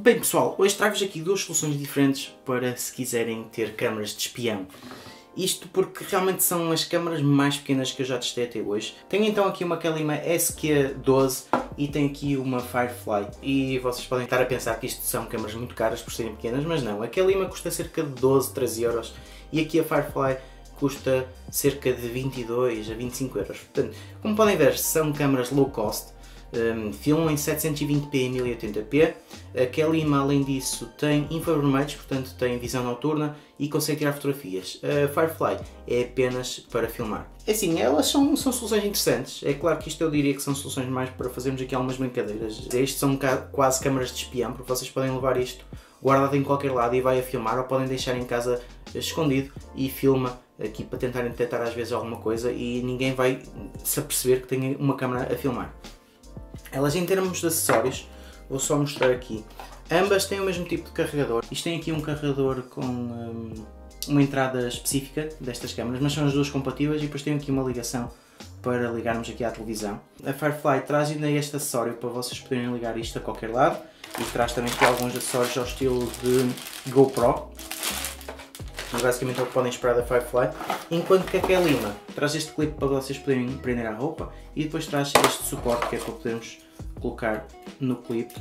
Bem pessoal, hoje trago-vos aqui duas soluções diferentes para se quiserem ter câmaras de espião. Isto porque realmente são as câmaras mais pequenas que eu já testei até hoje. Tenho então aqui uma Kalima SQ12 e tenho aqui uma Firefly. E vocês podem estar a pensar que isto são câmaras muito caras por serem pequenas, mas não. A Kalima custa cerca de 12, 13 euros e aqui a Firefly custa cerca de 22 a 25 euros. Portanto, como podem ver, são câmaras low cost um, filmam em 720p e 1080p. A Kelima, além disso, tem infravermelhos, portanto tem visão noturna e consegue tirar fotografias. A Firefly é apenas para filmar. É assim, elas são, são soluções interessantes. É claro que isto eu diria que são soluções mais para fazermos aqui algumas brincadeiras. Estes são quase câmaras de espião, porque vocês podem levar isto guardado em qualquer lado e vai a filmar, ou podem deixar em casa escondido e filma aqui para tentarem detectar às vezes alguma coisa e ninguém vai se aperceber que tem uma câmera a filmar. Elas em termos de acessórios, vou só mostrar aqui. Ambas têm o mesmo tipo de carregador. Isto tem aqui um carregador com um, uma entrada específica destas câmaras, mas são as duas compatíveis e depois tem aqui uma ligação para ligarmos aqui à televisão. A Firefly traz ainda este acessório para vocês poderem ligar isto a qualquer lado e traz também aqui alguns acessórios ao estilo de GoPro. Basicamente é o que podem esperar da Firefly. Enquanto que a Lima traz este clipe para vocês poderem prender a roupa e depois traz este suporte que é para podermos colocar no clipe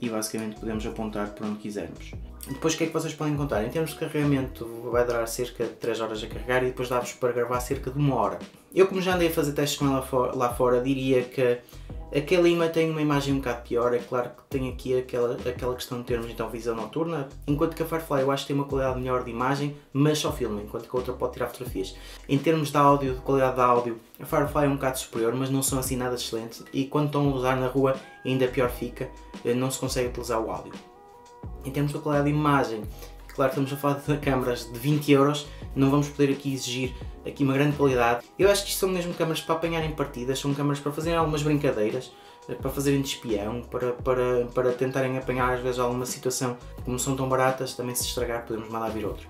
e basicamente podemos apontar para onde quisermos. Depois o que é que vocês podem contar? Em termos de carregamento vai durar cerca de 3 horas a carregar e depois dá-vos para gravar cerca de uma hora. Eu como já andei a fazer testes com ela lá fora diria que a Lima tem uma imagem um bocado pior, é claro que tem aqui aquela, aquela questão de termos então visão noturna, enquanto que a Firefly eu acho que tem uma qualidade melhor de imagem, mas só filma, enquanto que a outra pode tirar fotografias. Em termos de áudio, de qualidade de áudio, a Firefly é um bocado superior, mas não são assim nada excelentes, e quando estão a usar na rua ainda pior fica, eh, não se consegue utilizar o áudio. Em termos de qualidade de imagem, claro que estamos a falar de câmaras de 20 euros, não vamos poder aqui exigir aqui uma grande qualidade. Eu acho que isto são mesmo câmaras para apanharem partidas, são câmaras para fazerem algumas brincadeiras, eh, para fazerem de espião, para, para, para tentarem apanhar às vezes alguma situação. Como são tão baratas, também se estragar podemos mandar vir outro.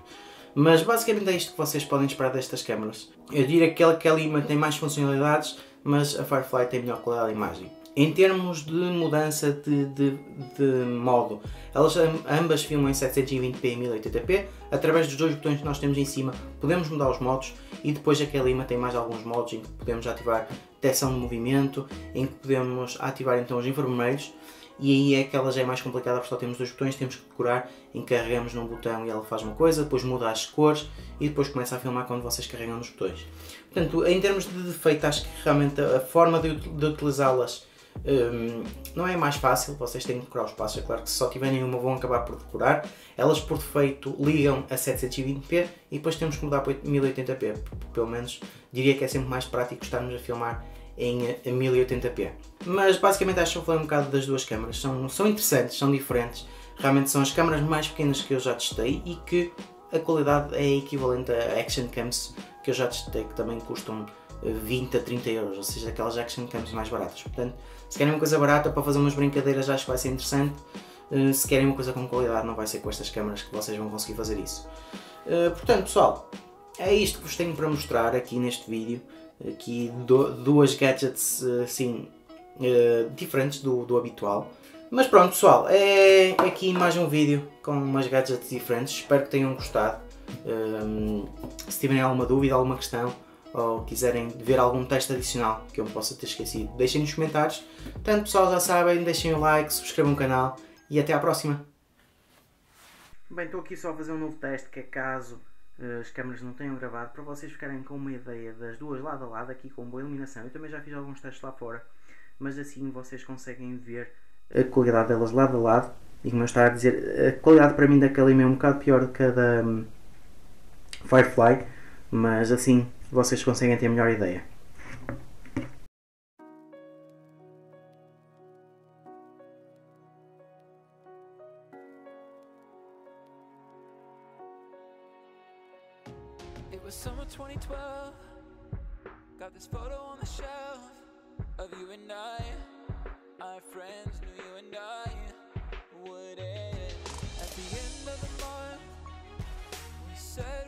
Mas basicamente é isto que vocês podem esperar destas câmaras. Eu diria que a Kelly tem mais funcionalidades, mas a Firefly tem melhor qualidade de imagem. Em termos de mudança de, de, de, modo, elas ambas filmam em 720p e 1080p. Através dos dois botões que nós temos em cima, podemos mudar os modos e depois a Kelima tem mais alguns modos em que podemos ativar detecção de movimento, em que podemos ativar então os infravermelhos e aí é que ela já é mais complicada porque só temos dois botões, temos que decorar, encarregamos num botão e ela faz uma coisa, depois muda as cores e depois começa a filmar quando vocês carregam nos botões. Portanto, em termos de defeito, acho que realmente a forma de, de utilizá-las um, não é mais fácil, vocês têm que decorar os passos, é claro que se só tiverem uma vão acabar por decorar. Elas por defeito ligam a 720p e depois temos que mudar para 1080p, pelo menos diria que é sempre mais prático estarmos a filmar em 1080p. Mas basicamente acho que falei um bocado das duas câmaras, são, são interessantes, são diferentes, realmente são as câmaras mais pequenas que eu já testei e que a qualidade é equivalente a action cams que eu já testei, que também custam 20 a 30 euros, ou seja, aquelas action cams mais baratas. Portanto, se querem uma coisa barata para fazer umas brincadeiras, acho que vai ser interessante. Eh, se querem uma coisa com qualidade, não vai ser com estas câmaras que vocês vão conseguir fazer isso. Eh, portanto, pessoal, é isto que vos tenho para mostrar aqui neste vídeo. Aqui duas gadgets assim diferentes do, do habitual. Mas pronto, pessoal, é aqui mais um vídeo com umas gadgets diferentes. Espero que tenham gostado. se tiverem alguma dúvida, alguma questão, ou quiserem ver algum teste adicional que eu me possa ter esquecido, deixem nos comentários. Portanto, pessoal, já sabem, deixem o like, subscrevam o canal e até à próxima. Bem, estou aqui só a fazer um novo teste que é caso uh, as câmeras não tenham gravado, para vocês ficarem com uma ideia das duas lado a lado, aqui com boa iluminação. Eu também já fiz alguns testes lá fora, mas assim vocês conseguem ver a qualidade delas lado a lado. E como eu estava a dizer, a qualidade para mim daquela é um bocado pior do que a da um, Firefly, mas assim vocês conseguem ter melhor ideia. It was summer 2012 Got this photo on the shelf Of you and I. Our friends knew you and I Would end At the end of the month We said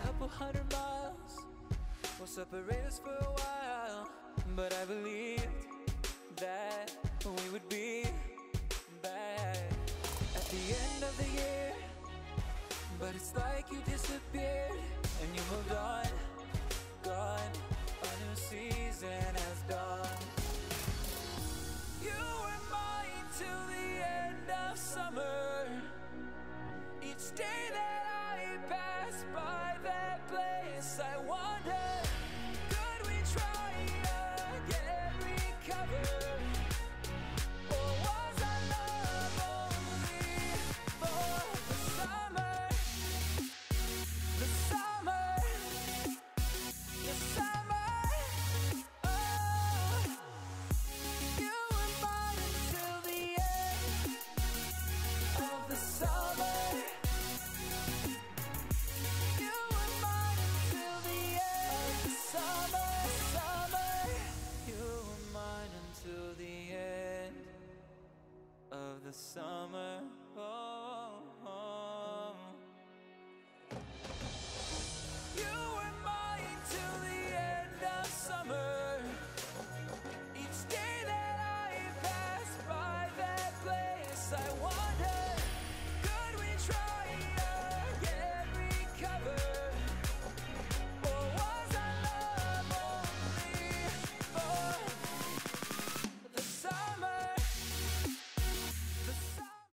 a couple hundred miles will separate us for a while. But I believed that we would be back at the end of the year. But it's like you disappeared and you moved on.